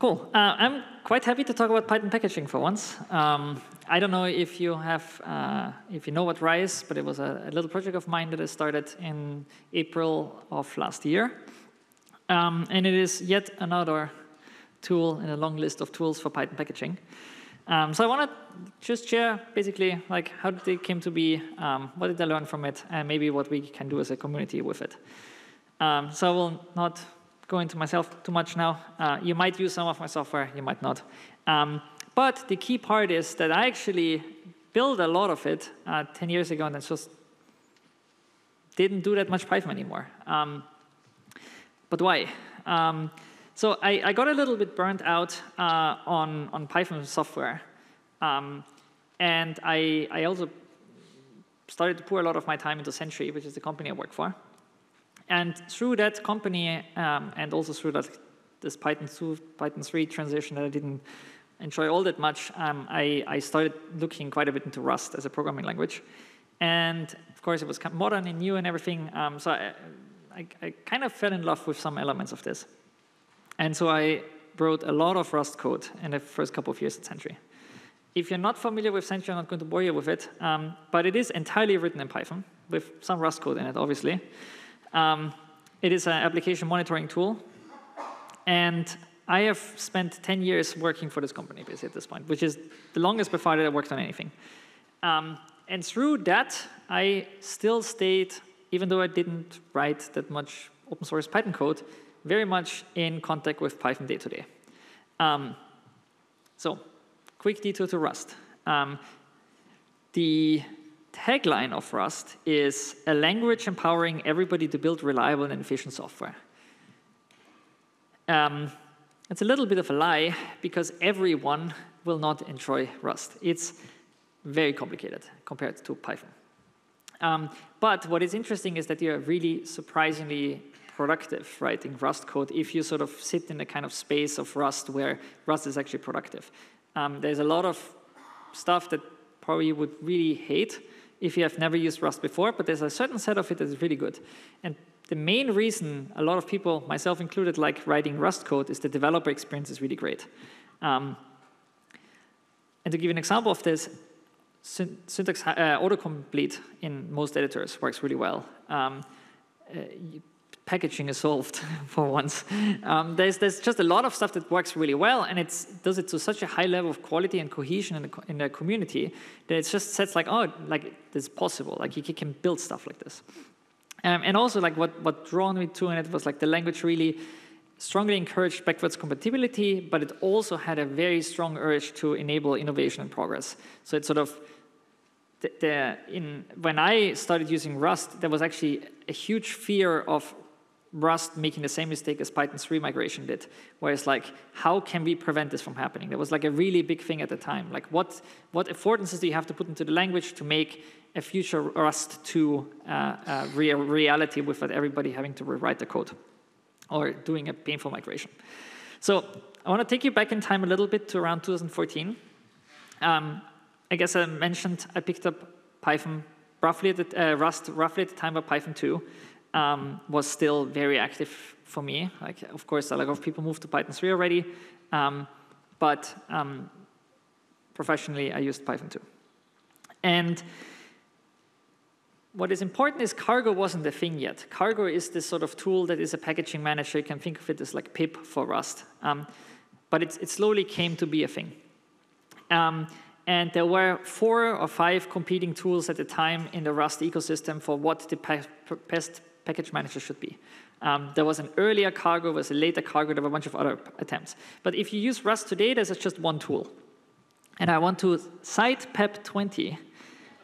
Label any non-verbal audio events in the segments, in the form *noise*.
Cool. Uh, I'm quite happy to talk about Python packaging for once. Um, I don't know if you have, uh, if you know what is, but it was a, a, little project of mine that I started in April of last year. Um, and it is yet another tool in a long list of tools for Python packaging. Um, so I want to just share basically like how did it came to be, um, what did I learn from it, and maybe what we can do as a community with it. Um, so I will not go into myself too much now. Uh, you might use some of my software, you might not. Um, but the key part is that I actually built a lot of it uh, 10 years ago and then just didn't do that much Python anymore. Um, but why? Um, so I, I, got a little bit burnt out uh, on, on Python software. Um, and I, I also started to pour a lot of my time into Sentry, which is the company I work for. And through that company, um, and also through that this Python 2, Python 3 transition that I didn't enjoy all that much, um, I, I, started looking quite a bit into Rust as a programming language. And of course, it was kind of modern and new and everything. Um, so I, I, I, kind of fell in love with some elements of this. And so I wrote a lot of Rust code in the first couple of years at Sentry. If you're not familiar with Sentry, I'm not going to bore you with it, um, but it is entirely written in Python with some Rust code in it, obviously. Um, it is an application monitoring tool. And I have spent 10 years working for this company, basically, at this point, which is the longest before that I worked on anything. Um, and through that, I still stayed, even though I didn't write that much open source Python code, very much in contact with Python day to day. Um, so, quick detour to Rust. Um, the tagline of Rust is a language empowering everybody to build reliable and efficient software. Um, it's a little bit of a lie because everyone will not enjoy Rust. It's very complicated compared to Python. Um, but what is interesting is that you're really surprisingly productive writing Rust code if you sort of sit in the kind of space of Rust where Rust is actually productive. Um, there's a lot of stuff that probably you would really hate if you have never used Rust before, but there's a certain set of it that is really good. And the main reason a lot of people, myself included, like writing Rust code is the developer experience is really great. Um, and to give you an example of this, syntax uh, autocomplete in most editors works really well. Um, uh, packaging is solved *laughs* for once. Um, there's, there's just a lot of stuff that works really well, and it does it to such a high level of quality and cohesion in the, in the community that it just sets like, oh, like is possible. Like you can build stuff like this. Um, and also, like what what drawn me to it was like the language really strongly encouraged backwards compatibility, but it also had a very strong urge to enable innovation and progress. So it sort of the, the, in, when I started using Rust, there was actually a huge fear of Rust making the same mistake as Python 3 migration did, where it's like, how can we prevent this from happening? That was like a really big thing at the time. Like, what, what affordances do you have to put into the language to make a future Rust 2 uh, uh, real reality without everybody having to rewrite the code or doing a painful migration? So I want to take you back in time a little bit to around 2014. Um, I guess I mentioned I picked up Python roughly at the, uh, Rust roughly at the time of Python 2 um, was still very active for me. Like, of course, a lot of people moved to Python 3 already, um, but um, professionally, I used Python 2. And what is important is cargo wasn't a thing yet. Cargo is this sort of tool that is a packaging manager. You can think of it as like pip for Rust. Um, but it slowly came to be a thing. Um, and there were four or five competing tools at the time in the Rust ecosystem for what the best package manager should be. Um, there was an earlier cargo, there was a later cargo, there were a bunch of other attempts. But if you use Rust today, there's just one tool. And I want to cite PEP 20.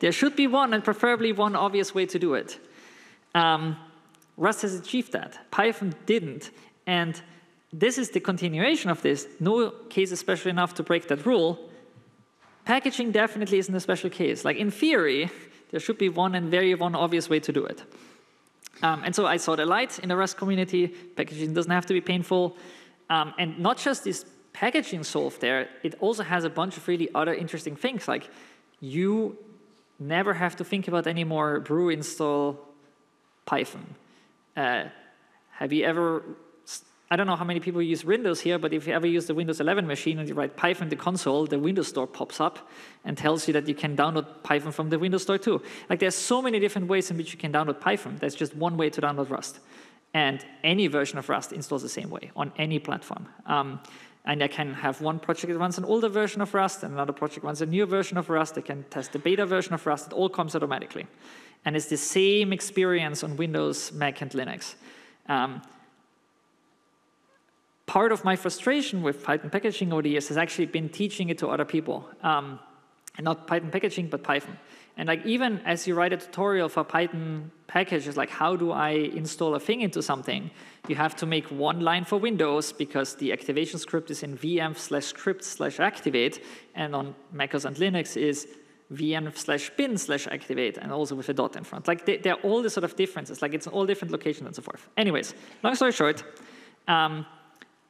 There should be one, and preferably one obvious way to do it. Um, Rust has achieved that. Python didn't. And this is the continuation of this. No case is special enough to break that rule. Packaging definitely isn't a special case. Like in theory, there should be one and very one obvious way to do it. Um, and so I saw the light in the Rust community. Packaging doesn't have to be painful. Um, and not just this packaging solved there, it also has a bunch of really other interesting things. Like you never have to think about any more brew install Python. Uh, have you ever I don't know how many people use Windows here, but if you ever use the Windows 11 machine and you write Python in the console, the Windows Store pops up and tells you that you can download Python from the Windows Store too. Like there's so many different ways in which you can download Python. There's just one way to download Rust. And any version of Rust installs the same way on any platform. Um, and I can have one project that runs an older version of Rust and another project runs a newer version of Rust. I can test the beta version of Rust. It all comes automatically. And it's the same experience on Windows, Mac, and Linux. Um, part of my frustration with Python packaging over the years has actually been teaching it to other people. Um, and not Python packaging, but Python. And like even as you write a tutorial for Python packages, like how do I install a thing into something, you have to make one line for Windows because the activation script is in vm slash script slash activate, and on macOS and Linux is vm slash bin slash activate, and also with a dot in front. Like they, are all the sort of differences, like it's all different locations and so forth. Anyways, long story short, um,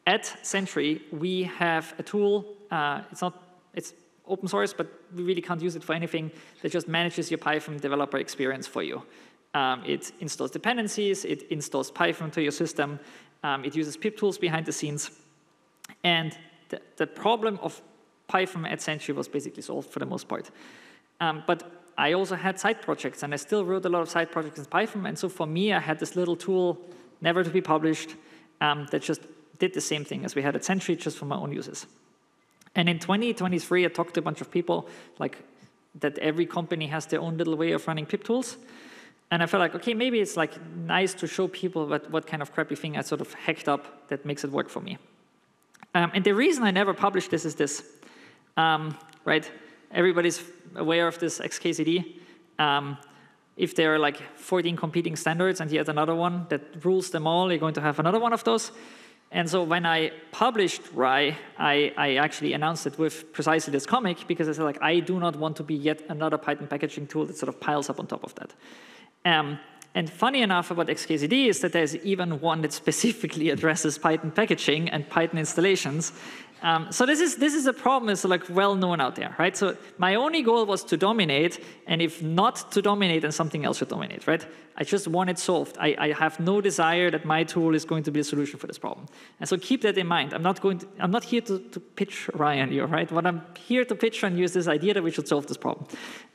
at Sentry, we have a tool. Uh, it's not it's open source, but we really can't use it for anything that just manages your Python developer experience for you. Um, it installs dependencies, it installs Python to your system, um, it uses pip tools behind the scenes. And the, the, problem of Python at Sentry was basically solved for the most part. Um, but I also had side projects, and I still wrote a lot of side projects in Python. And so for me, I had this little tool, never to be published, um, that just did the same thing as we had at Sentry, just for my own uses. And in 2023, I talked to a bunch of people, like that every company has their own little way of running pip tools. And I felt like, okay, maybe it's like nice to show people what, what kind of crappy thing I sort of hacked up that makes it work for me. Um, and the reason I never published this is this, um, right? Everybody's aware of this XKCD. Um, if there are like 14 competing standards and yet another one that rules them all, you're going to have another one of those. And so when I published Rye, I, I, actually announced it with precisely this comic because I said, like, I do not want to be yet another Python packaging tool that sort of piles up on top of that. Um, and funny enough about XKCD is that there's even one that specifically *laughs* addresses Python packaging and Python installations. Um, so this is this is a problem that's like well known out there, right? So my only goal was to dominate, and if not to dominate, then something else should dominate, right? I just want it solved. I, I have no desire that my tool is going to be a solution for this problem. And so keep that in mind. I'm not going to, I'm not here to, to pitch Ryan you, right? What I'm here to pitch on you is this idea that we should solve this problem.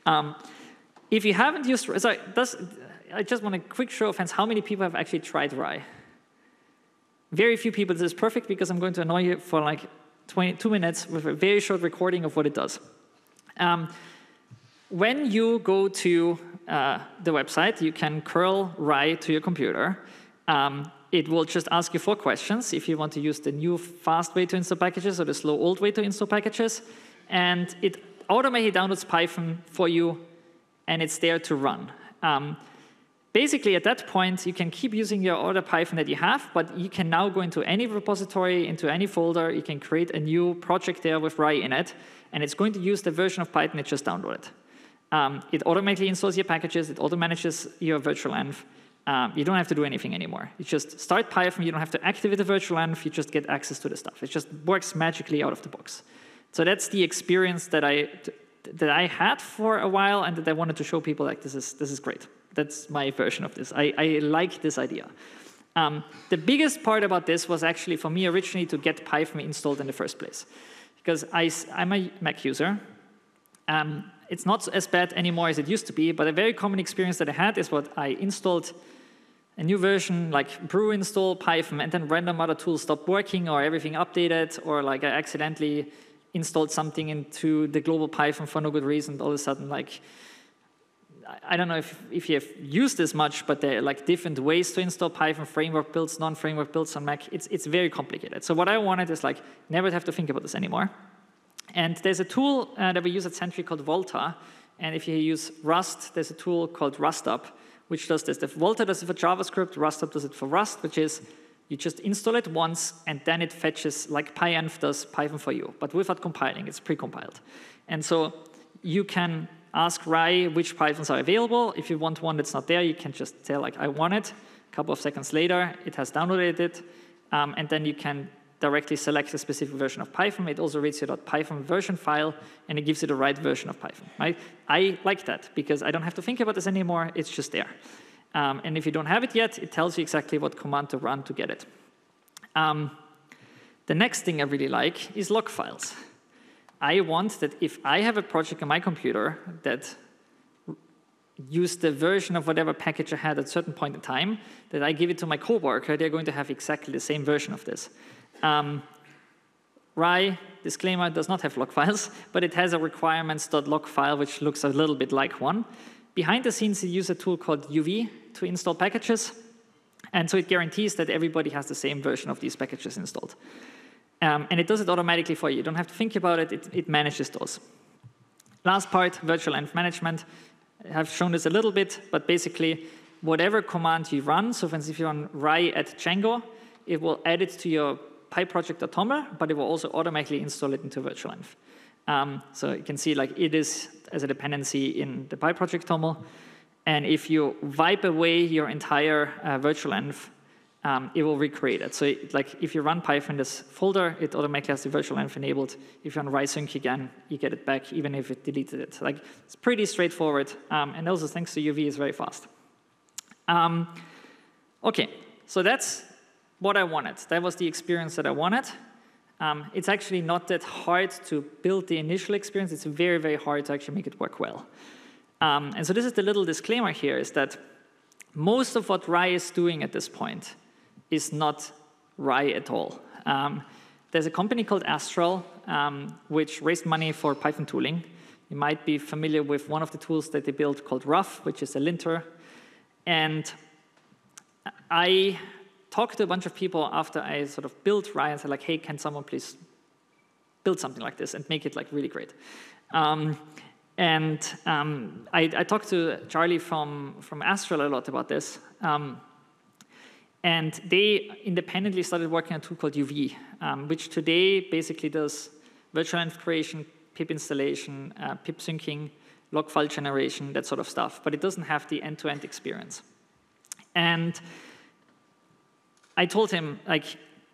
Um, if you haven't used, sorry, does, I just want a quick show of hands. How many people have actually tried Rye? Very few people. This is perfect because I'm going to annoy you for like 22 minutes with a very short recording of what it does. Um, when you go to uh, the website, you can curl Rye to your computer. Um, it will just ask you four questions if you want to use the new fast way to install packages or the slow old way to install packages. And it automatically downloads Python for you, and it's there to run. Um, Basically, at that point, you can keep using your other Python that you have, but you can now go into any repository, into any folder. You can create a new project there with Rye in it, and it's going to use the version of Python it just downloaded. Um, it automatically installs your packages. It auto manages your virtual env. Um, you don't have to do anything anymore. You just start Python. You don't have to activate the virtual env. You just get access to the stuff. It just works magically out of the box. So that's the experience that I that I had for a while, and that I wanted to show people like this is this is great. That's my version of this. I, I like this idea. Um, the biggest part about this was actually for me originally to get Python installed in the first place. Because I, am a Mac user. Um, it's not as bad anymore as it used to be, but a very common experience that I had is what I installed a new version, like brew install Python, and then random other tools stopped working or everything updated, or like I accidentally installed something into the global Python for no good reason. All of a sudden, like I don't know if, if you have used this much, but there are like different ways to install Python framework builds, non-framework builds on Mac. It's, it's very complicated. So what I wanted is like never have to think about this anymore. And there's a tool uh, that we use at Sentry called Volta. And if you use Rust, there's a tool called RustUp, which does this. If Volta does it for JavaScript, RustUp does it for Rust, which is you just install it once, and then it fetches, like PyEnv does Python for you, but without compiling. It's precompiled. And so you can ask Rye which Pythons are available. If you want one that's not there, you can just tell, like, I want it. A couple of seconds later, it has downloaded it. Um, and then you can directly select a specific version of Python. It also reads your .python version file, and it gives you the right version of Python. Right? I like that, because I don't have to think about this anymore. It's just there. Um, and if you don't have it yet, it tells you exactly what command to run to get it. Um, the next thing I really like is lock files. I want that if I have a project on my computer that use the version of whatever package I had at a certain point in time, that I give it to my coworker, they're going to have exactly the same version of this. Um, Rye, disclaimer, does not have lock files, *laughs* but it has a requirements.lock file, which looks a little bit like one. Behind the scenes, it uses a tool called UV to install packages. And so it guarantees that everybody has the same version of these packages installed. Um, and it does it automatically for you. You don't have to think about it, it, it manages those. Last part, virtual env management. I have shown this a little bit, but basically, whatever command you run, so for instance, if you run rye at Django, it will add it to your PyProject.toml, but it will also automatically install it into virtual env. Um, so you can see like it is as a dependency in the pyproject.toml. And if you wipe away your entire uh, virtual env, um, it will recreate it. So it, like if you run Python in this folder, it automatically has the virtual env enabled. If you run rye sync again, you get it back, even if it deleted it. Like it's pretty straightforward. Um, and also thanks to UV, is very fast. Um, okay, so that's what I wanted. That was the experience that I wanted. Um, it's actually not that hard to build the initial experience. It's very, very hard to actually make it work well. Um, and so this is the little disclaimer here, is that most of what Rye is doing at this point is not Rye at all. Um, there's a company called Astral, um, which raised money for Python tooling. You might be familiar with one of the tools that they built called Ruff, which is a linter. And I talked to a bunch of people after I sort of built Rye and said like, hey, can someone please build something like this and make it like really great? Um, and um, I, I, talked to Charlie from, from Astral a lot about this. Um, and they independently started working on a tool called UV, um, which today basically does virtual env creation, pip installation, uh, pip syncing, lock file generation, that sort of stuff. But it doesn't have the end-to-end -end experience. And I told him, like,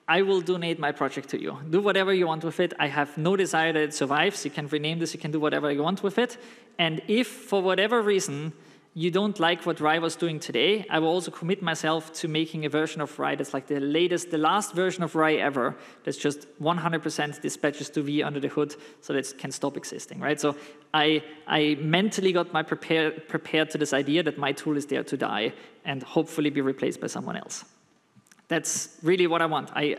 I will donate my project to you. Do whatever you want with it. I have no desire that it survives. You can rename this, you can do whatever you want with it. And if, for whatever reason, you don't like what Rye was doing today, I will also commit myself to making a version of Rye that's like the latest, the last version of Rye ever, that's just 100% dispatches to UV under the hood so that it can stop existing, right? So I, I mentally got my prepare, prepared to this idea that my tool is there to die and hopefully be replaced by someone else. That's really what I want. I,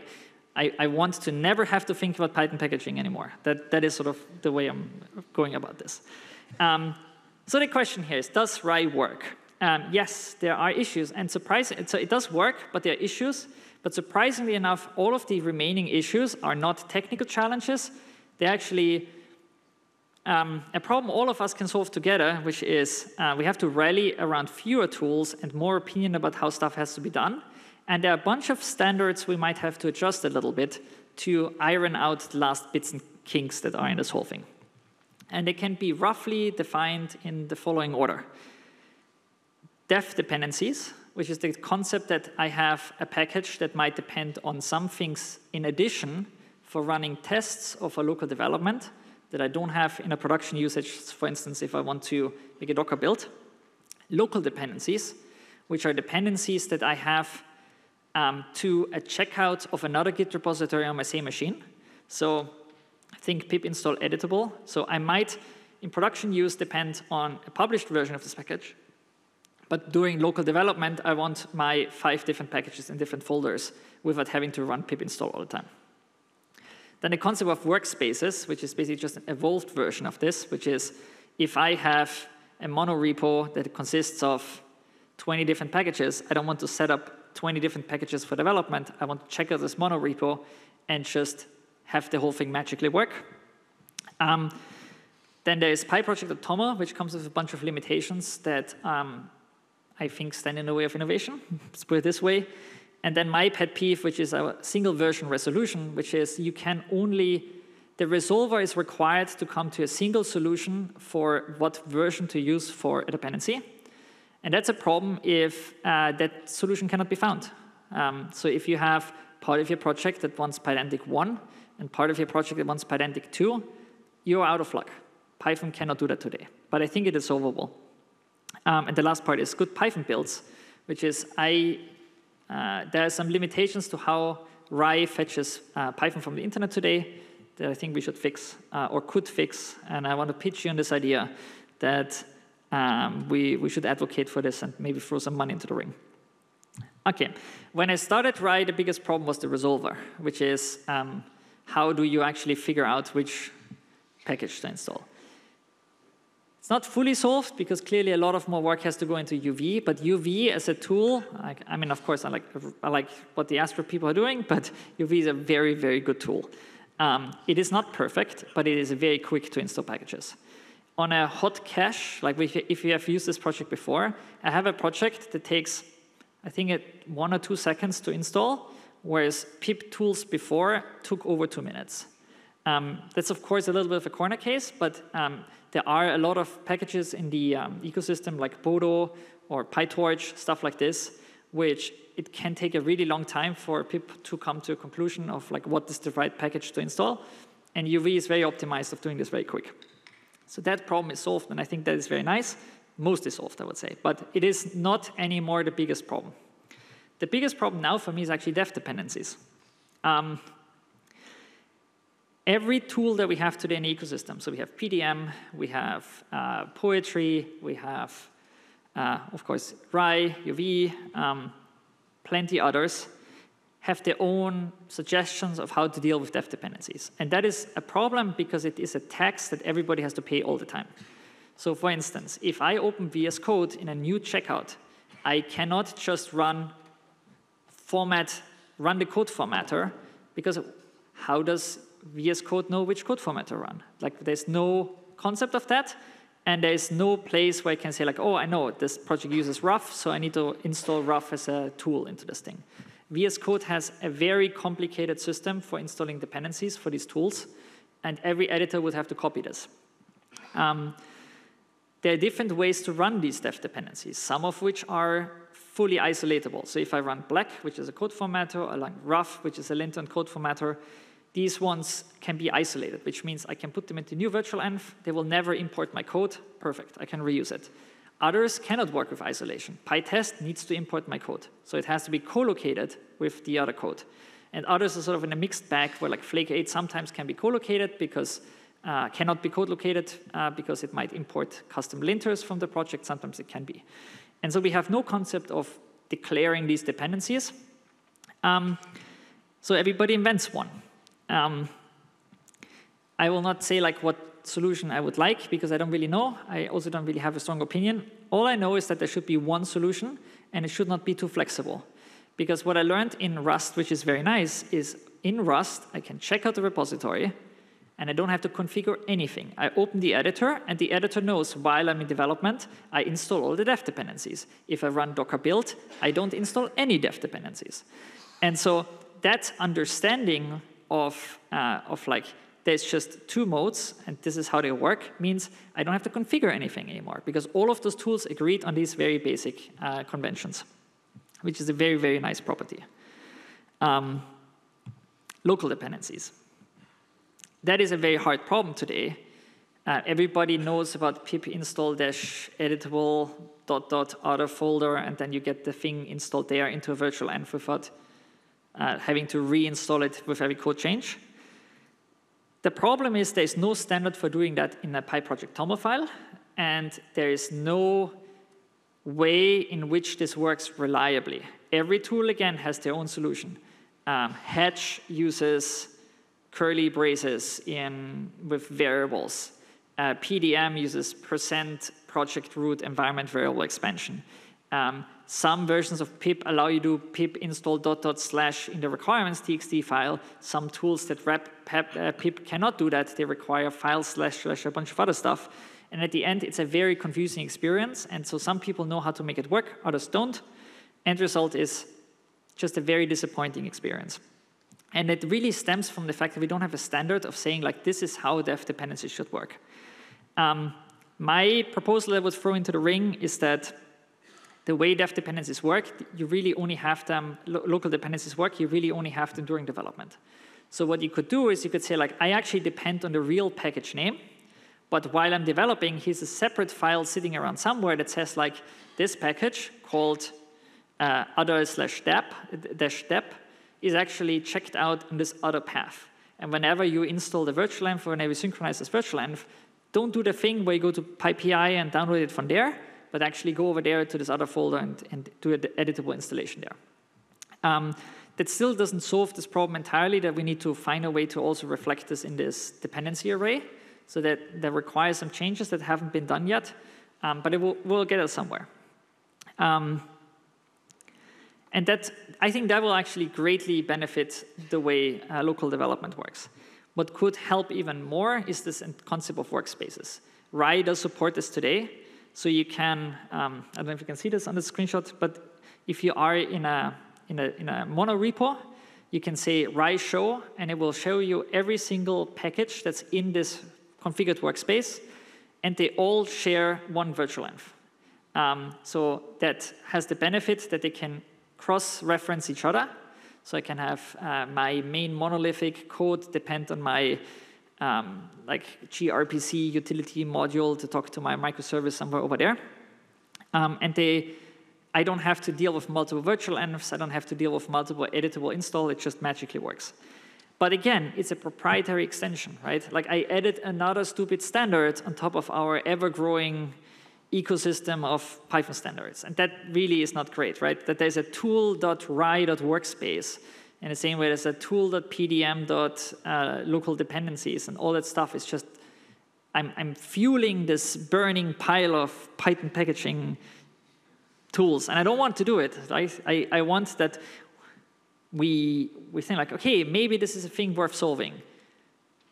I, I, want to never have to think about Python packaging anymore. That, that is sort of the way I'm going about this. Um, so the question here is, does Rye work? Um, yes, there are issues, and so it does work, but there are issues. But surprisingly enough, all of the remaining issues are not technical challenges. They're actually um, a problem all of us can solve together, which is uh, we have to rally around fewer tools and more opinion about how stuff has to be done. And there are a bunch of standards we might have to adjust a little bit to iron out the last bits and kinks that are in this whole thing. And they can be roughly defined in the following order. Dev dependencies, which is the concept that I have a package that might depend on some things in addition for running tests of a local development that I don't have in a production usage, for instance, if I want to make a Docker build. Local dependencies, which are dependencies that I have um, to a checkout of another Git repository on my same machine. So think pip install editable. So I might, in production use, depend on a published version of this package. But during local development, I want my five different packages in different folders without having to run pip install all the time. Then the concept of workspaces, which is basically just an evolved version of this, which is if I have a monorepo that consists of 20 different packages, I don't want to set up 20 different packages for development. I want to check out this monorepo and just have the whole thing magically work. Um, then there is PyProject.toml, which comes with a bunch of limitations that um, I think stand in the way of innovation. *laughs* Let's put it this way. And then my pet peeve, which is a single version resolution, which is you can only, the resolver is required to come to a single solution for what version to use for a dependency. And that's a problem if uh, that solution cannot be found. Um, so if you have part of your project that wants Pydantic 1 and part of your project wants Pydantic 2, you're out of luck. Python cannot do that today, but I think it is solvable. Um, and the last part is good Python builds, which is I, uh, there are some limitations to how Rye fetches uh, Python from the internet today that I think we should fix uh, or could fix. And I want to pitch you on this idea that um, we, we should advocate for this and maybe throw some money into the ring. Okay, when I started Rye, the biggest problem was the resolver, which is um, how do you actually figure out which package to install. It's not fully solved because clearly a lot of more work has to go into UV, but UV as a tool, I, I mean, of course, I like, I like what the Astral people are doing, but UV is a very, very good tool. Um, it is not perfect, but it is very quick to install packages. On a hot cache, like if you have used this project before, I have a project that takes, I think, it one or two seconds to install, whereas pip tools before took over two minutes. Um, that's, of course, a little bit of a corner case, but um, there are a lot of packages in the um, ecosystem like Boto or PyTorch, stuff like this, which it can take a really long time for pip to come to a conclusion of like what is the right package to install. And UV is very optimized of doing this very quick. So that problem is solved, and I think that is very nice. Mostly solved, I would say. But it is not anymore the biggest problem. The biggest problem now for me is actually dev dependencies. Um, every tool that we have today in the ecosystem, so we have PDM, we have uh, Poetry, we have, uh, of course, Rye, UV, um, plenty others, have their own suggestions of how to deal with dev dependencies. And that is a problem because it is a tax that everybody has to pay all the time. So for instance, if I open VS Code in a new checkout, I cannot just run format, run the code formatter, because how does VS Code know which code format to run. Like there's no concept of that, and there's no place where I can say like, oh, I know this project uses Ruff, so I need to install Ruff as a tool into this thing. VS Code has a very complicated system for installing dependencies for these tools, and every editor would have to copy this. Um, there are different ways to run these dev dependencies, some of which are fully isolatable. So if I run Black, which is a code formatter, or like Ruff, which is a linter and code formatter, these ones can be isolated, which means I can put them into new virtual env. They will never import my code. Perfect, I can reuse it. Others cannot work with isolation. PyTest needs to import my code. So it has to be co-located with the other code. And others are sort of in a mixed bag where like Flake 8 sometimes can be co-located because uh, cannot be code-located uh, because it might import custom linters from the project. Sometimes it can be. And so we have no concept of declaring these dependencies. Um, so everybody invents one. Um, I will not say like what solution I would like because I don't really know. I also don't really have a strong opinion. All I know is that there should be one solution and it should not be too flexible. Because what I learned in Rust, which is very nice, is in Rust, I can check out the repository and I don't have to configure anything. I open the editor and the editor knows while I'm in development, I install all the dev dependencies. If I run docker build, I don't install any dev dependencies. And so that understanding of, uh, of like, there's just two modes, and this is how they work, means I don't have to configure anything anymore, because all of those tools agreed on these very basic uh, conventions, which is a very, very nice property. Um, local dependencies. That is a very hard problem today. Uh, everybody knows about pip install dash editable dot dot other folder, and then you get the thing installed there into a virtual env without uh, having to reinstall it with every code change. The problem is there's no standard for doing that in a PyProject TOML file, and there is no way in which this works reliably. Every tool, again, has their own solution. Um, Hatch uses curly braces in, with variables. Uh, PDM uses percent project root environment variable expansion. Um, some versions of pip allow you to pip install dot dot slash in the requirements txt file. Some tools that wrap pip, uh, pip cannot do that. They require file slash slash a bunch of other stuff. And at the end, it's a very confusing experience. And so some people know how to make it work, others don't. End result is just a very disappointing experience. And it really stems from the fact that we don't have a standard of saying like this is how dev dependencies should work. Um, my proposal that I would throw into the ring is that the way dev dependencies work, you really only have them, lo local dependencies work, you really only have them during development. So what you could do is you could say like, I actually depend on the real package name, but while I'm developing, here's a separate file sitting around somewhere that says like, this package called uh, other slash dep, dash dep is actually checked out in this other path. And whenever you install the virtual env or whenever you synchronize this virtual env, don't do the thing where you go to PyPI and download it from there, but actually go over there to this other folder and, and do an editable installation there. Um, that still doesn't solve this problem entirely, that we need to find a way to also reflect this in this dependency array. So that, that requires some changes that haven't been done yet, um, but it will, will get us somewhere. Um, and that, I think that will actually greatly benefit the way uh, local development works. What could help even more is this concept of workspaces. Rye does support this today, so you can, um, I don't know if you can see this on the screenshot, but if you are in a, in a, in a mono repo, you can say Rye show, and it will show you every single package that's in this configured workspace, and they all share one virtual env. Um, so that has the benefit that they can cross-reference each other. So I can have uh, my main monolithic code depend on my um, like gRPC utility module to talk to my microservice somewhere over there. Um, and they, I don't have to deal with multiple virtual envs. I don't have to deal with multiple editable install. It just magically works. But again, it's a proprietary extension, right? Like I added another stupid standard on top of our ever-growing ecosystem of Python standards. And that really is not great, right? That there's a tool.rye.workspace in the same way there's a tool.pdm.local dependencies and all that stuff is just, I'm, I'm fueling this burning pile of Python packaging tools. And I don't want to do it. I, I, I want that we, we think like, okay, maybe this is a thing worth solving.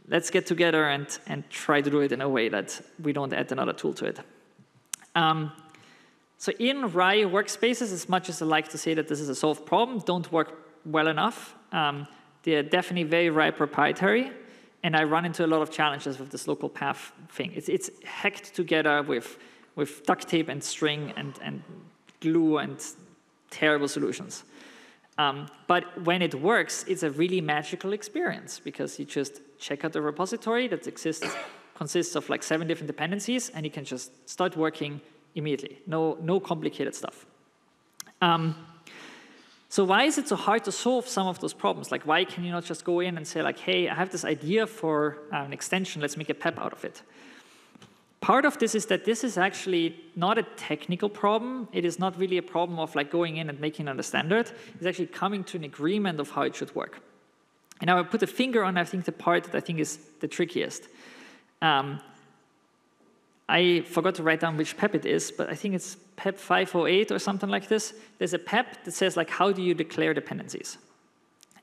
Let's get together and, and try to do it in a way that we don't add another tool to it. Um, so in Rye workspaces, as much as I like to say that this is a solved problem, don't work well enough. Um, they're definitely very Rye proprietary, and I run into a lot of challenges with this local path thing. It's, it's hacked together with, with duct tape and string and, and glue and terrible solutions. Um, but when it works, it's a really magical experience because you just check out the repository that exists consists of like seven different dependencies, and you can just start working immediately. No, no complicated stuff. Um, so why is it so hard to solve some of those problems? Like why can you not just go in and say like, hey, I have this idea for uh, an extension, let's make a PEP out of it. Part of this is that this is actually not a technical problem. It is not really a problem of like going in and making it a standard. It's actually coming to an agreement of how it should work. And I will put a finger on, I think, the part that I think is the trickiest. Um, I forgot to write down which PEP it is, but I think it's PEP 508 or something like this. There's a PEP that says like, how do you declare dependencies?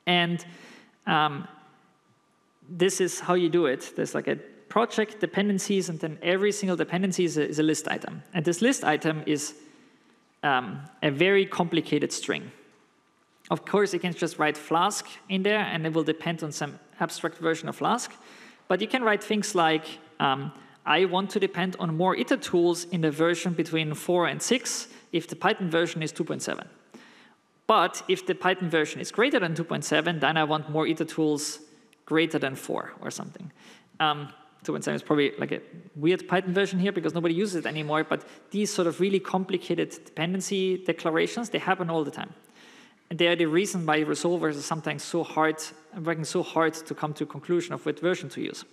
And um, this is how you do it. There's like a project dependencies, and then every single dependency is a, is a list item. And this list item is um, a very complicated string. Of course, you can just write Flask in there, and it will depend on some abstract version of Flask. But you can write things like, um, I want to depend on more iter tools in the version between 4 and 6 if the Python version is 2.7. But if the Python version is greater than 2.7, then I want more iter tools greater than 4 or something. Um, 2.7 is probably like a weird Python version here because nobody uses it anymore, but these sort of really complicated dependency declarations, they happen all the time. They are the reason why resolvers are sometimes so hard, working so hard to come to a conclusion of what version to use.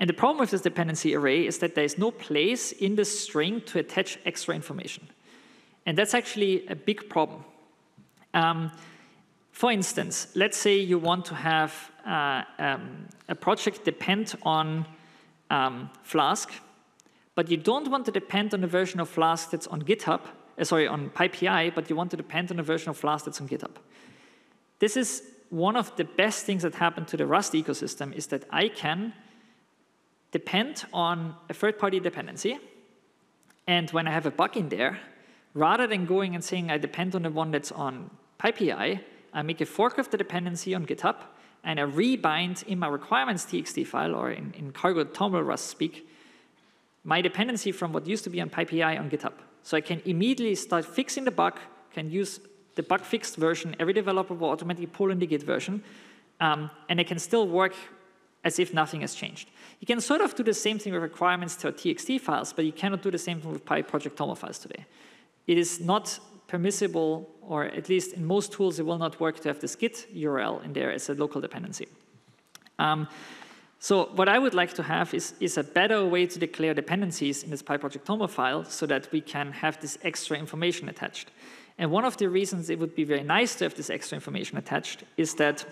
And the problem with this dependency array is that there is no place in the string to attach extra information. And that's actually a big problem. Um, for instance, let's say you want to have uh, um, a project depend on um, Flask, but you don't want to depend on a version of Flask that's on GitHub, uh, sorry, on PyPI, but you want to depend on a version of Flask that's on GitHub. This is one of the best things that happened to the Rust ecosystem is that I can depend on a third-party dependency, and when I have a bug in there, rather than going and saying I depend on the one that's on PyPI, I make a fork of the dependency on GitHub, and I rebind in my requirements txt file, or in, in Rust speak, my dependency from what used to be on PyPI on GitHub. So I can immediately start fixing the bug, can use the bug fixed version. Every developer will automatically pull in the Git version, um, and it can still work as if nothing has changed. You can sort of do the same thing with requirements to txt files, but you cannot do the same thing with PyProject toml files today. It is not permissible, or at least in most tools, it will not work to have this Git URL in there as a local dependency. Um, so what I would like to have is, is a better way to declare dependencies in this PyProject file so that we can have this extra information attached. And one of the reasons it would be very nice to have this extra information attached is that,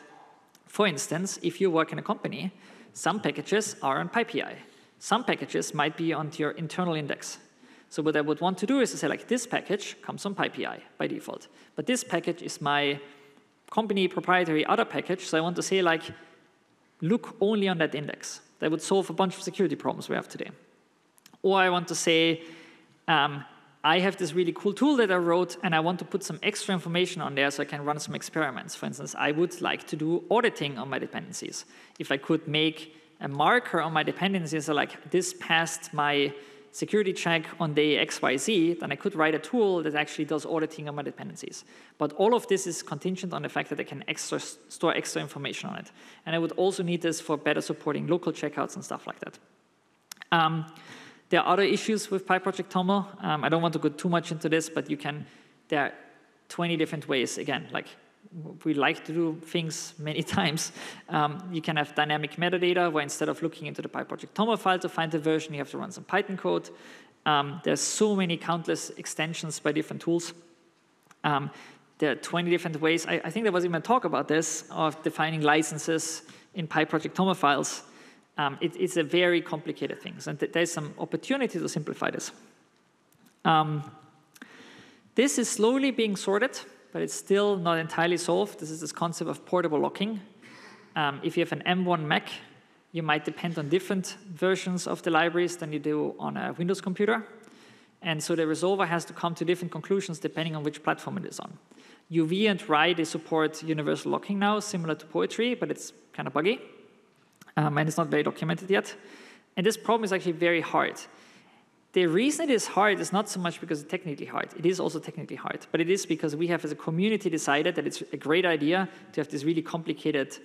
for instance, if you work in a company, some packages are on PyPI. Some packages might be on your internal index. So what I would want to do is to say, like, this package comes on PyPI by default. But this package is my company proprietary other package. So I want to say, like, look only on that index. That would solve a bunch of security problems we have today. Or I want to say, um, I have this really cool tool that I wrote, and I want to put some extra information on there so I can run some experiments. For instance, I would like to do auditing on my dependencies. If I could make a marker on my dependencies, so like this passed my security check on day XYZ, then I could write a tool that actually does auditing on my dependencies. But all of this is contingent on the fact that I can extra store extra information on it. And I would also need this for better supporting local checkouts and stuff like that. Um, there are other issues with PyProject TOML. Um, I don't want to go too much into this, but you can, there are 20 different ways, again, like we like to do things many *laughs* times. Um, you can have dynamic metadata where instead of looking into the PyProject TOML file to find the version, you have to run some Python code. Um, there's so many countless extensions by different tools. Um, there are 20 different ways. I, I, think there was even a talk about this, of defining licenses in PyProject TOML files. Um, it, it's a very complicated thing, and th there's some opportunity to simplify this. Um, this is slowly being sorted but it's still not entirely solved. This is this concept of portable locking. Um, if you have an M1 Mac, you might depend on different versions of the libraries than you do on a Windows computer. And so the resolver has to come to different conclusions depending on which platform it is on. UV and Rye, they support universal locking now, similar to Poetry, but it's kind of buggy. Um, and it's not very documented yet. And this problem is actually very hard. The reason it is hard is not so much because it's technically hard. It is also technically hard, but it is because we have, as a community, decided that it's a great idea to have these really complicated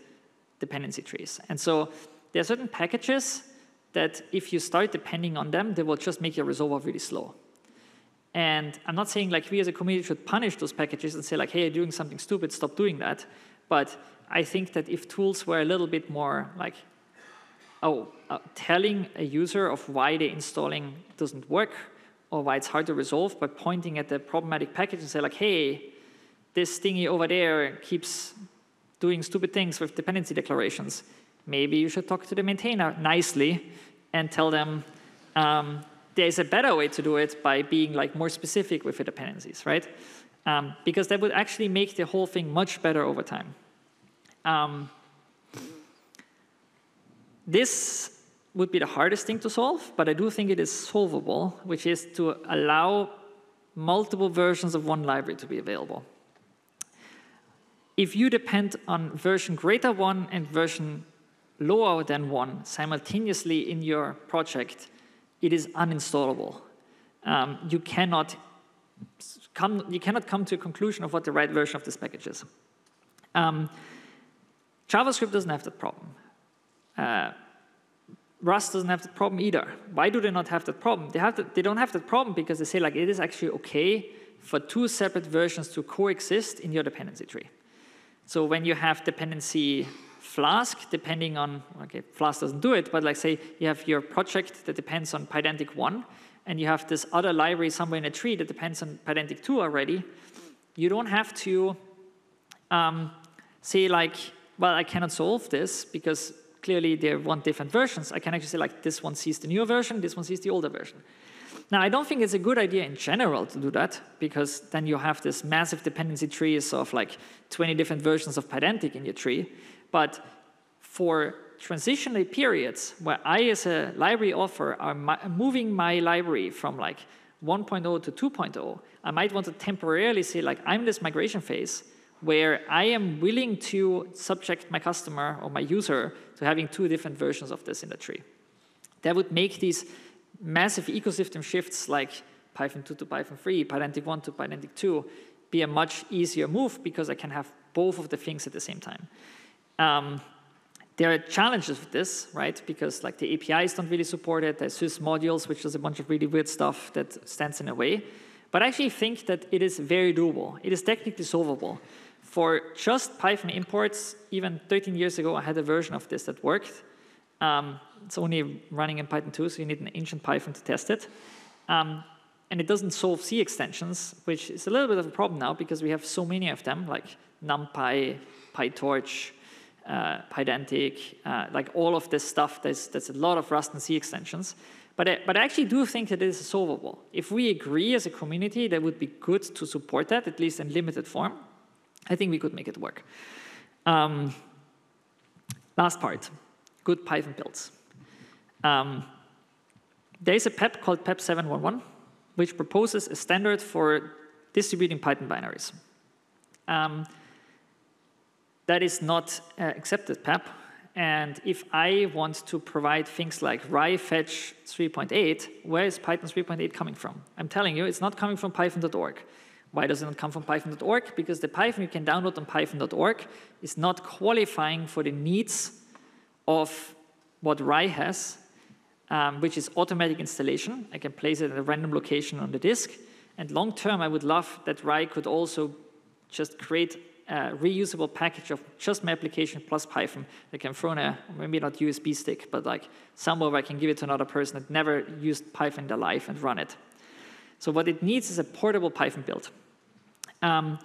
dependency trees. And so there are certain packages that if you start depending on them, they will just make your resolver really slow. And I'm not saying like we as a community should punish those packages and say like, hey, you're doing something stupid, stop doing that. But I think that if tools were a little bit more like oh, uh, telling a user of why the installing doesn't work or why it's hard to resolve by pointing at the problematic package and say like, hey, this thingy over there keeps doing stupid things with dependency declarations. Maybe you should talk to the maintainer nicely and tell them um, there's a better way to do it by being like more specific with the dependencies, right? Um, because that would actually make the whole thing much better over time. Um, this would be the hardest thing to solve, but I do think it is solvable, which is to allow multiple versions of one library to be available. If you depend on version greater one and version lower than one simultaneously in your project, it is uninstallable. Um, you cannot come you cannot come to a conclusion of what the right version of this package is. Um, JavaScript doesn't have that problem. Uh, Rust doesn't have that problem either. Why do they not have that problem? They, have the, they don't have that problem because they say like it is actually okay for two separate versions to coexist in your dependency tree. So when you have dependency Flask, depending on, okay, Flask doesn't do it, but like say you have your project that depends on Pydantic 1, and you have this other library somewhere in a tree that depends on Pydantic 2 already, you don't have to um, say like, well, I cannot solve this because clearly they want different versions. I can actually say like this one sees the newer version, this one sees the older version. Now, I don't think it's a good idea in general to do that because then you have this massive dependency trees of like 20 different versions of Pydantic in your tree. But for transitional periods where I, as a library author, are moving my library from like 1.0 to 2.0, I might want to temporarily say like I'm in this migration phase where I am willing to subject my customer or my user to having two different versions of this in the tree. That would make these massive ecosystem shifts like Python 2 to Python 3, Pydantic 1 to Pydantic 2 be a much easier move because I can have both of the things at the same time. Um, there are challenges with this, right? Because like the APIs don't really support it. There's Sys modules, which does a bunch of really weird stuff that stands in the way. But I actually think that it is very doable. It is technically solvable. For just Python imports, even 13 years ago, I had a version of this that worked. Um, it's only running in Python 2, so you need an ancient Python to test it. Um, and it doesn't solve C extensions, which is a little bit of a problem now because we have so many of them, like NumPy, PyTorch, uh, Pydantic, uh, like all of this stuff. There's, there's a lot of Rust and C extensions. But I, but I actually do think that it is solvable. If we agree as a community that would be good to support that, at least in limited form, I think we could make it work. Um, last part, good Python builds. Um, there is a PEP called PEP 711, which proposes a standard for distributing Python binaries. Um, that is not uh, accepted PEP, and if I want to provide things like Rye fetch 3.8, where is Python 3.8 coming from? I'm telling you, it's not coming from python.org. Why does it not come from python.org? Because the Python you can download on python.org is not qualifying for the needs of what Rye has, um, which is automatic installation. I can place it at a random location on the disk. And long term, I would love that Rye could also just create a reusable package of just my application plus Python that can throw in a, maybe not USB stick, but like somewhere where I can give it to another person that never used Python in their life and run it. So what it needs is a portable Python build. Um,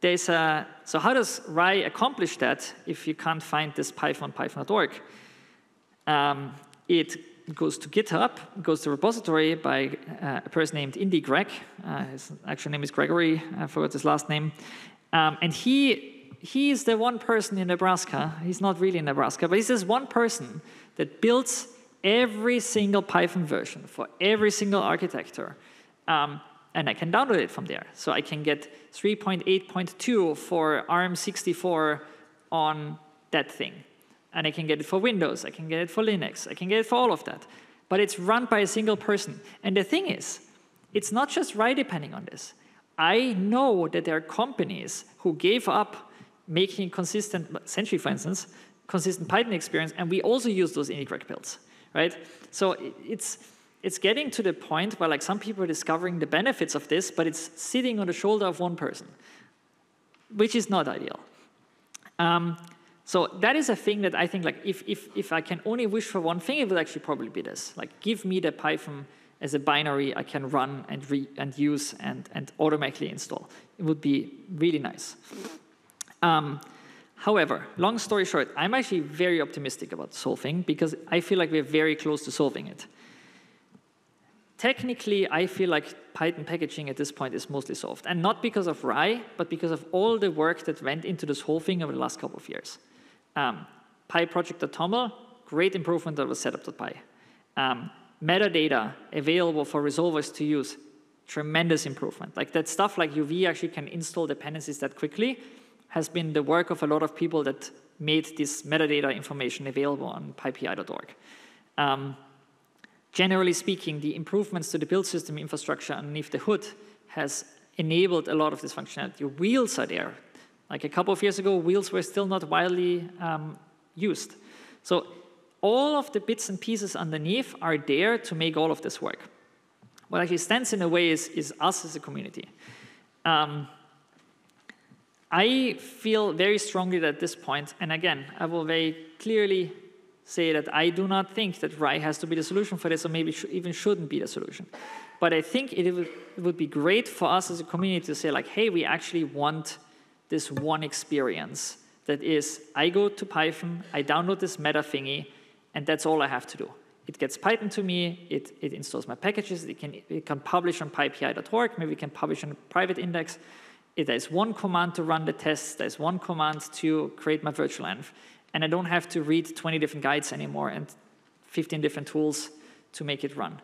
there's a, so how does Rye accomplish that if you can't find this Python python.org? Um, it goes to GitHub, goes to repository by uh, a person named indygreg. Uh, his actual name is Gregory, I forgot his last name. Um, and he, he is the one person in Nebraska, he's not really in Nebraska, but he's this one person that builds every single Python version for every single architecture. Um, and I can download it from there. So I can get 3.8.2 for ARM64 on that thing. And I can get it for Windows, I can get it for Linux, I can get it for all of that. But it's run by a single person. And the thing is, it's not just Rye depending on this. I know that there are companies who gave up making consistent, Sentry for instance, consistent Python experience, and we also use those indygreg builds, right? So it's, it's getting to the point where like some people are discovering the benefits of this, but it's sitting on the shoulder of one person, which is not ideal. Um, so that is a thing that I think like if, if, if I can only wish for one thing, it would actually probably be this. Like give me the Python as a binary I can run and, re and use and, and automatically install. It would be really nice. Um, however, long story short, I'm actually very optimistic about thing because I feel like we're very close to solving it. Technically, I feel like Python packaging at this point is mostly solved. And not because of Rye, but because of all the work that went into this whole thing over the last couple of years. Um, PyProject.toml, great improvement of setup.py. Um, metadata available for resolvers to use, tremendous improvement. Like that stuff like UV actually can install dependencies that quickly has been the work of a lot of people that made this metadata information available on pypi.org. Um, generally speaking, the improvements to the build system infrastructure underneath the hood has enabled a lot of this functionality. Wheels are there. Like a couple of years ago, wheels were still not widely um, used. So all of the bits and pieces underneath are there to make all of this work. What actually stands in a way is, is us as a community. Um, I feel very strongly that at this point, and again, I will very clearly say that I do not think that Rye has to be the solution for this, or maybe sh even shouldn't be the solution. But I think it would, it would be great for us as a community to say, like, hey, we actually want this one experience that is, I go to Python, I download this meta thingy, and that's all I have to do. It gets Python to me, it, it installs my packages, it can, it can publish on pypi.org, maybe we can publish on a private index. It, there's one command to run the tests, there's one command to create my virtual env, and I don't have to read 20 different guides anymore and 15 different tools to make it run.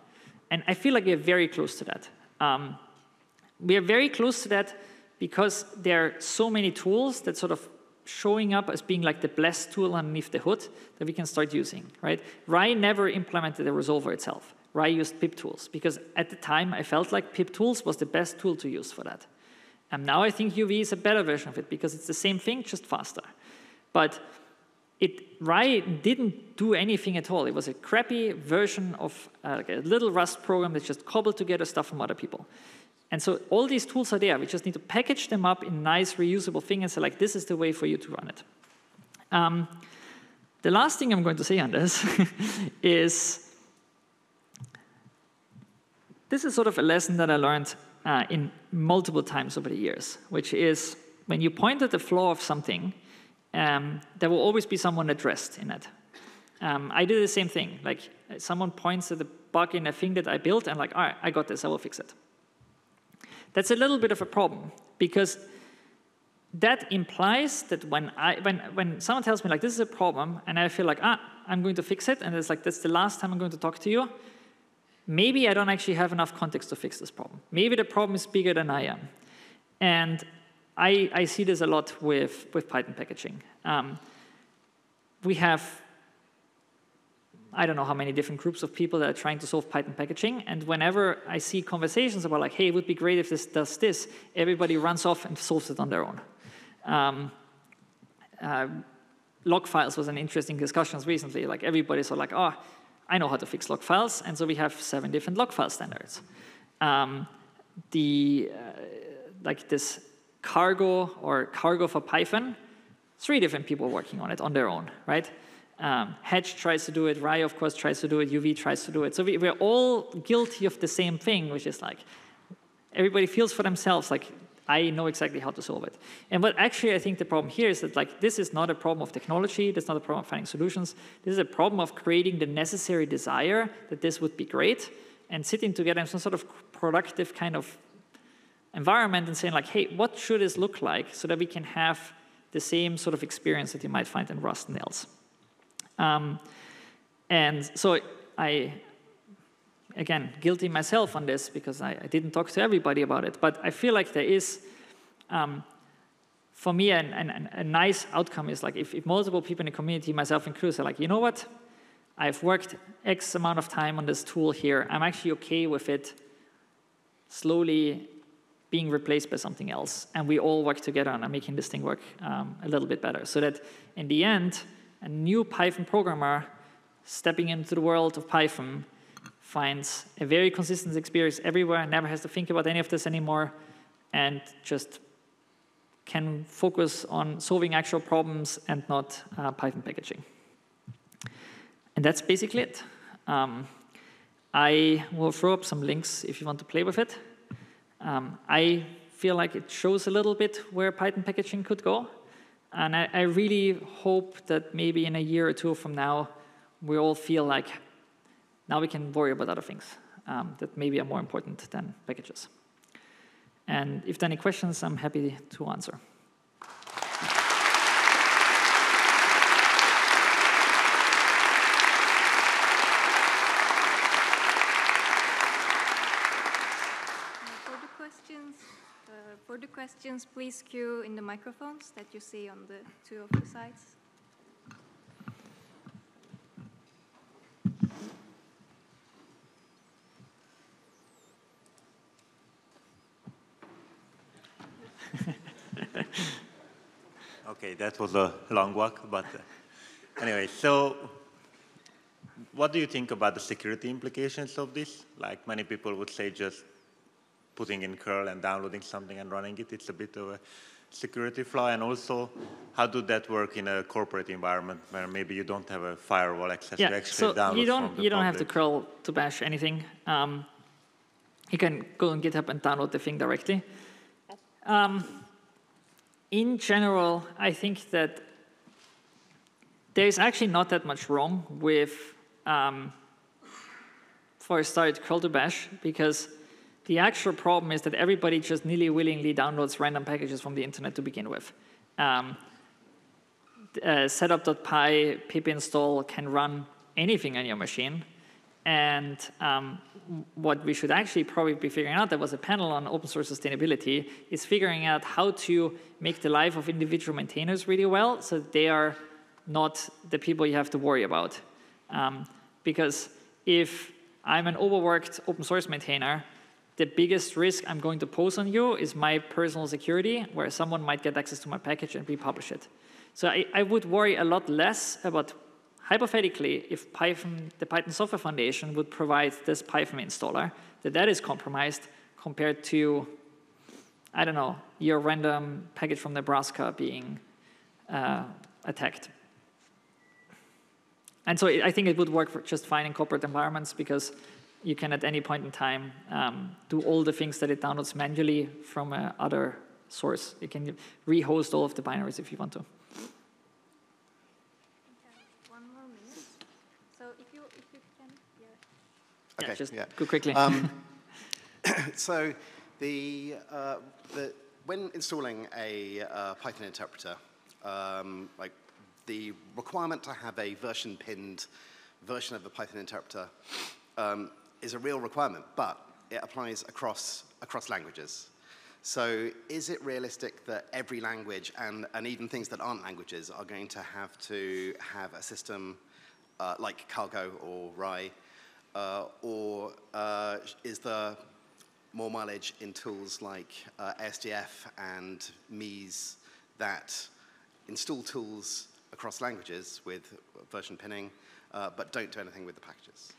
And I feel like we're very close to that. Um, we are very close to that because there are so many tools that sort of showing up as being like the blessed tool underneath the hood that we can start using, right? Rye never implemented the resolver itself. Rye used pip tools because at the time I felt like pip tools was the best tool to use for that. And now I think UV is a better version of it because it's the same thing, just faster. But it, Rye didn't do anything at all. It was a crappy version of uh, like a little Rust program that just cobbled together stuff from other people. And so all these tools are there. We just need to package them up in nice reusable things and say like, this is the way for you to run it. Um, the last thing I'm going to say on this *laughs* is this is sort of a lesson that I learned uh, in multiple times over the years, which is when you point at the flaw of something, um, there will always be someone addressed in it. Um, I do the same thing. Like someone points at the bug in a thing that I built, and like, all right, I got this, I will fix it. That's a little bit of a problem because that implies that when I when when someone tells me like this is a problem, and I feel like ah, I'm going to fix it, and it's like that's the last time I'm going to talk to you. Maybe I don't actually have enough context to fix this problem. Maybe the problem is bigger than I am, and I, I see this a lot with, with Python packaging. Um, we have I don't know how many different groups of people that are trying to solve Python packaging. And whenever I see conversations about like, hey, it would be great if this does this, everybody runs off and solves it on their own. Um, uh, lock files was an interesting discussion recently. Like everybody's like, oh, I know how to fix lock files. And so we have seven different lock file standards. Um, the, uh, like this cargo or cargo for Python, three different people working on it on their own, right? Um, Hatch tries to do it, Rye, of course, tries to do it, UV tries to do it. So we, we're all guilty of the same thing, which is like everybody feels for themselves like I know exactly how to solve it. And what actually I think the problem here is that like this is not a problem of technology, this is not a problem of finding solutions, this is a problem of creating the necessary desire that this would be great and sitting together in some sort of productive kind of environment and saying like, hey, what should this look like so that we can have the same sort of experience that you might find in Rust and else. Um, and so I, again, guilty myself on this because I, I, didn't talk to everybody about it. But I feel like there is, um, for me, an, an, a nice outcome is like if, if, multiple people in the community, myself included, are like, you know what? I've worked X amount of time on this tool here. I'm actually okay with it slowly being replaced by something else. And we all work together on making this thing work um, a little bit better. So that in the end, a new Python programmer stepping into the world of Python finds a very consistent experience everywhere, never has to think about any of this anymore, and just can focus on solving actual problems and not uh, Python packaging. And that's basically it. Um, I will throw up some links if you want to play with it. Um, I feel like it shows a little bit where Python packaging could go. And I, I, really hope that maybe in a year or two from now, we all feel like now we can worry about other things um, that maybe are more important than packages. And if there are any questions, I'm happy to answer. Questions, please queue in the microphones that you see on the two of the sides. *laughs* okay, that was a long walk, but uh, anyway, so what do you think about the security implications of this? Like many people would say just putting in curl and downloading something and running it. It's a bit of a security flaw. And also, how do that work in a corporate environment where maybe you don't have a firewall access yeah, to actually so download you don't, you don't public. have to curl to bash anything. Um, you can go on GitHub and download the thing directly. Um, in general, I think that there's actually not that much wrong with, um, for a start, curl to bash, because the actual problem is that everybody just nearly willingly downloads random packages from the internet to begin with. Um, uh, setup.py pip install can run anything on your machine. And um, what we should actually probably be figuring out, there was a panel on open source sustainability, is figuring out how to make the life of individual maintainers really well so they are not the people you have to worry about. Um, because if I'm an overworked open source maintainer, the biggest risk I'm going to pose on you is my personal security, where someone might get access to my package and republish it. So I, I would worry a lot less about, hypothetically, if Python, the Python Software Foundation would provide this Python installer, that that is compromised compared to, I don't know, your random package from Nebraska being uh, attacked. And so I think it would work just fine in corporate environments because you can at any point in time um, do all the things that it downloads manually from uh, other source. You can rehost all of the binaries if you want to. One more minute. So if you if you can, yeah. Yeah, Okay, just yeah. go quickly. Um, *laughs* *coughs* so the, uh, the, when installing a uh, Python interpreter, um, like the requirement to have a version pinned version of the Python interpreter um, is a real requirement, but it applies across, across languages. So is it realistic that every language, and, and even things that aren't languages, are going to have to have a system uh, like Cargo or Rye, uh, or uh, is there more mileage in tools like uh, ASDF and mise that install tools across languages with version pinning, uh, but don't do anything with the packages?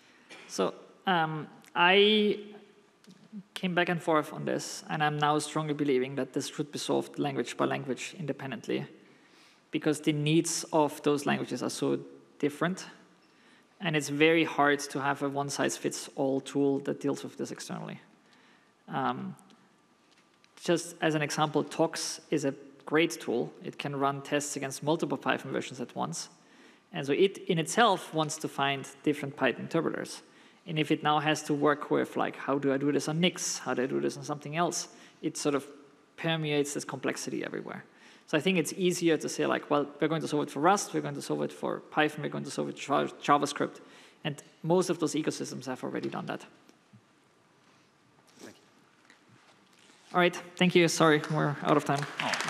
So um, I came back and forth on this, and I'm now strongly believing that this should be solved language by language independently, because the needs of those languages are so different, and it's very hard to have a one-size-fits-all tool that deals with this externally. Um, just as an example, Tox is a great tool. It can run tests against multiple Python versions at once. And so it in itself wants to find different Python interpreters. And if it now has to work with like, how do I do this on Nix? How do I do this on something else? It sort of permeates this complexity everywhere. So I think it's easier to say like, well, we're going to solve it for Rust, we're going to solve it for Python, we're going to solve it for JavaScript. And most of those ecosystems have already done that. All right, thank you. Sorry, we're out of time. Oh.